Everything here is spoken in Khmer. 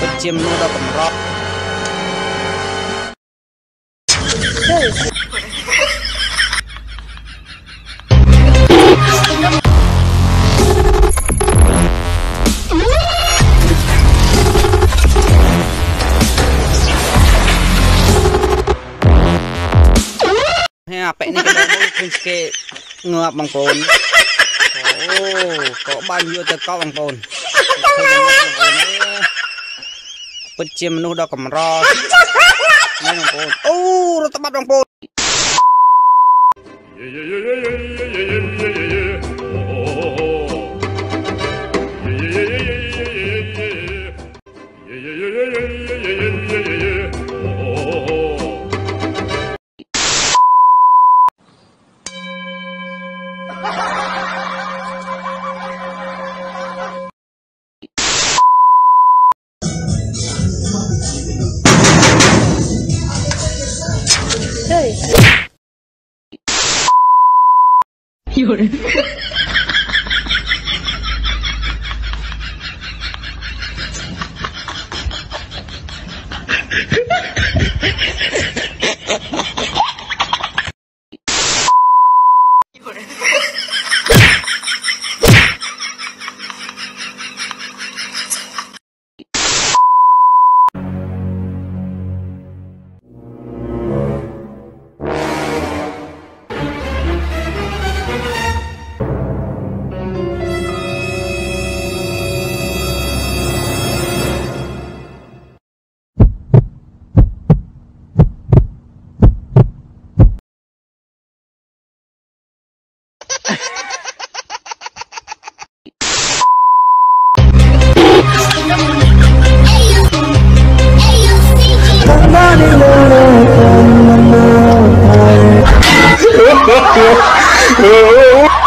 ពិតជាមនុស្សដ៏កម្រហេអាប៉ែនេះក៏មកឃើញស្គេងាប់បងប្អូនអូក៏បានយកទៅកោបងប្អូនឃើញមកបងប្អូន ពិតជាមនុស្សដ៏កម្រនេះបងប្អូនអូរត់បាត់បងប្អូន 有人。 来放 有人。呵呵呵呵呵